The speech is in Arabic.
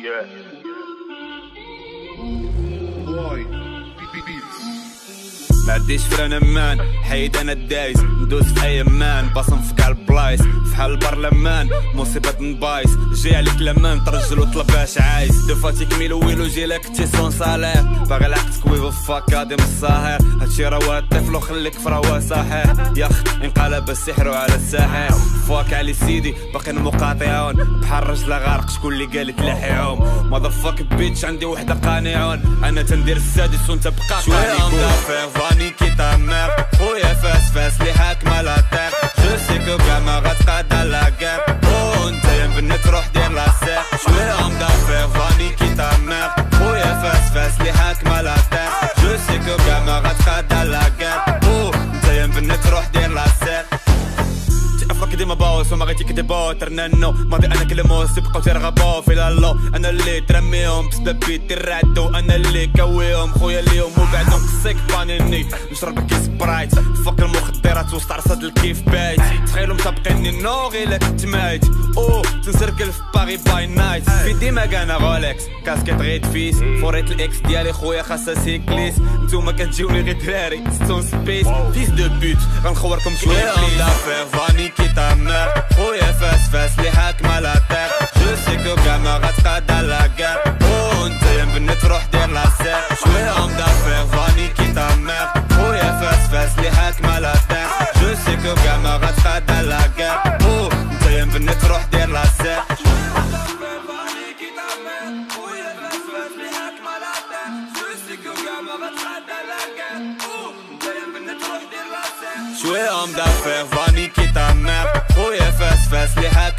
Yeah. Boy, beats. بيتس ما عنديش فران مان حيد أنا الدايس ندوس في أي مان بصم في كاع البلايص فحال البرلمان مصيبة نبايس جاي عليك لمان ترجل وطلب اش عايز. دفا تيكميل ويلو جي لك تي سون صالير باغي العقد كوي فاك هادي من الصاهر هادشي راه طفل وخليك في راه صحيح ياخ انقلب السحر على الساحر. فاك علي سيدي باقي مقاطعون بحال رجل غارق شكون اللي قال تلاحيهم ماذا فاك بيتش عندي وحدة قانعون. أنا تندير السادس وأنت بقى شوية مدافع فاني كي تا مير خويا فاس فاس لي حاكمه لا تير جو سي كو كاع ما غتقاد لا كير أو انت يا بنت روح دير لا سير شوية مدافع فاني كي تا مير خويا فاس فاس لي حاكمه لا تير جو باوس وما غيتيك دي بو ترننو ماضي أنا كلموس يبقاو تيرغبو في لالو. أنا اللي ترميهم بسبب بيتي الرعدو أنا اللي كويهم خويا اليوم وبعدهم قصيك بانيني نشرب كيس برايت. فك المخدرات وسط عرصات الكيف بايت. تخيلوا مسابقيني نو غير لك تمايت أو تنسركل في باغي باي نايت في ديما كان غولكس. كاسكيت غيت فيس. فوريت الإكس ديالي خويا خاصها سيكليس. نتوما كتجيوني غير دراري ستون سبيس. فيس دو بوت غنخوركم شوية ما غتقاد على كاع وانت يا بنت روح دير شوي ام دافير فاني كي تا مير خويا فاس فاس لي حاكمة لا تير جو سيكو كاع ما غتقاد على كاع شوي ام دافير فاني كي تا مير خويا فاس فاس لي حاكمة